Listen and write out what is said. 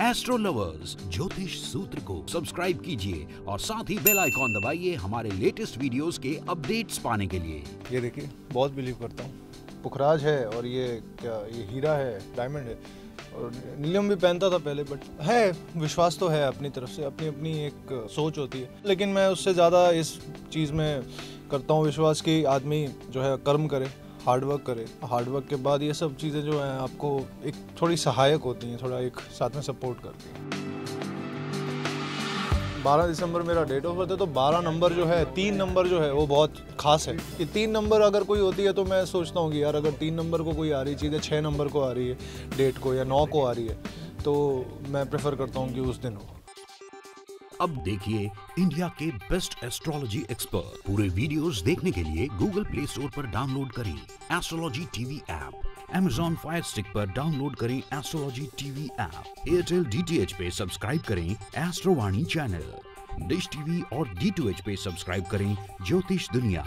Astro lovers ज्योतिष सूत्र को सब्सक्राइब कीजिए और साथ ही बेल आइकॉन दबाइए हमारे लेटेस्ट वीडियोस के अपडेट्स पाने के लिए। ये देखिए, बहुत बिलीव करता हूँ। पुखराज है और ये क्या, ये हीरा है डायमंड है। और नीलम भी पहनता था पहले बट है, विश्वास तो है अपनी तरफ़ से अपनी अपनी एक सोच होती है। लेकिन मैं उससे ज़्यादा इस चीज़ में करता हूँ विश्वास कि आदमी जो है कर्म करे। हार्ड करें। हार्डवर्क के बाद ये सब चीज़ें जो हैं, आपको एक थोड़ी सहायक होती हैं, थोड़ा एक साथ में सपोर्ट करती हैं। बारह दिसंबर मेरा डेट ऑफ़ बर्थ है तो बारह नंबर जो है, तीन नंबर जो है, वो बहुत खास है। कि तीन नंबर अगर कोई होती है तो मैं सोचता हूँ कि यार, अगर तीन नंबर को कोई आ रही चीज़ है छः नंबर को आ रही है डेट को या नौ को आ रही है तो मैं प्रेफर करता हूँ कि उस दिन हो। अब देखिए इंडिया के बेस्ट एस्ट्रोलॉजी एक्सपर्ट पूरे वीडियोस देखने के लिए गूगल प्ले स्टोर पर डाउनलोड करें astrology TV app Amazon Fire Stick पर डाउनलोड करें astrology TV app Airtel DTH पे सब्सक्राइब करें एस्ट्रोवाणी चैनल डिश टीवी और डी पे सब्सक्राइब करें ज्योतिष दुनिया